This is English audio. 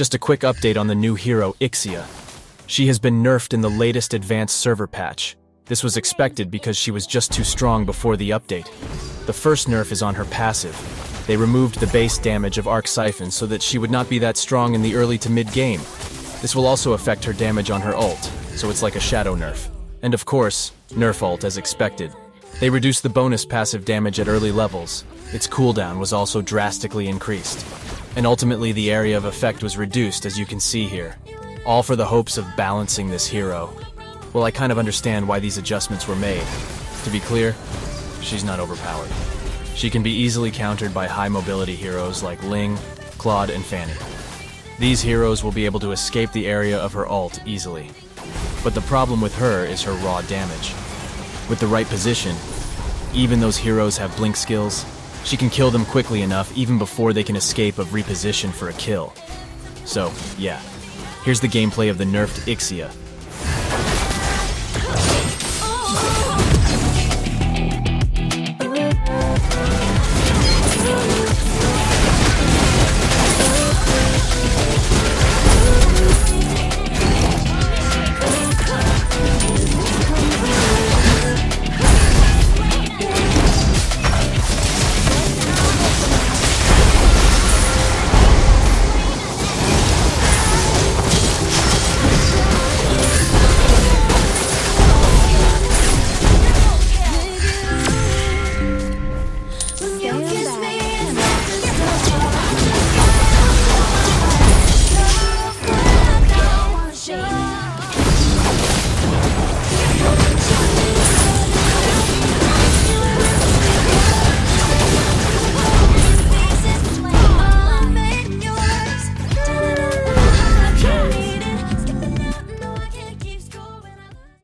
Just a quick update on the new hero, Ixia. She has been nerfed in the latest advanced server patch. This was expected because she was just too strong before the update. The first nerf is on her passive. They removed the base damage of Arc Siphon so that she would not be that strong in the early to mid game. This will also affect her damage on her ult, so it's like a shadow nerf. And of course, nerf ult as expected. They reduced the bonus passive damage at early levels. Its cooldown was also drastically increased. And ultimately the area of effect was reduced as you can see here. All for the hopes of balancing this hero. Well, I kind of understand why these adjustments were made. To be clear, she's not overpowered. She can be easily countered by high mobility heroes like Ling, Claude, and Fanny. These heroes will be able to escape the area of her ult easily. But the problem with her is her raw damage. With the right position, even those heroes have blink skills, she can kill them quickly enough even before they can escape of reposition for a kill. So, yeah. Here's the gameplay of the nerfed Ixia,